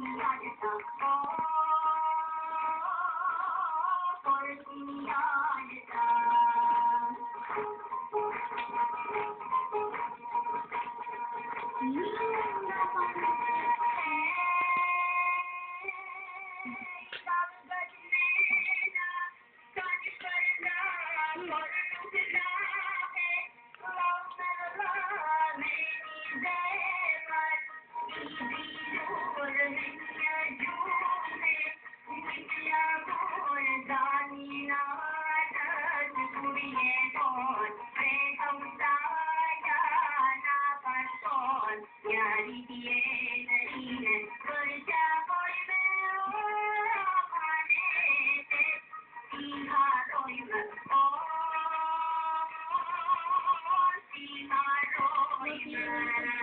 Thank you.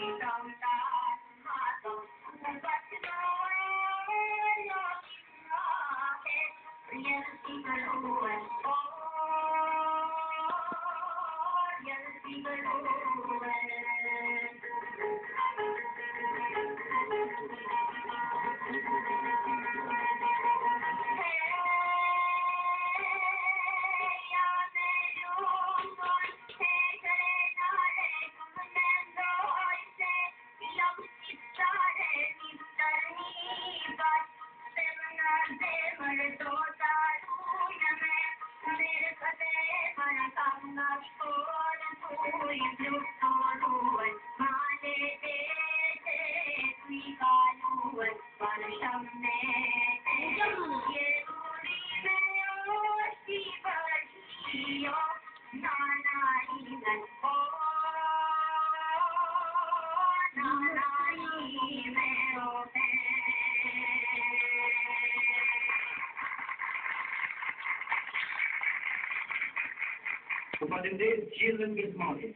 come Thank you. But in this children get money.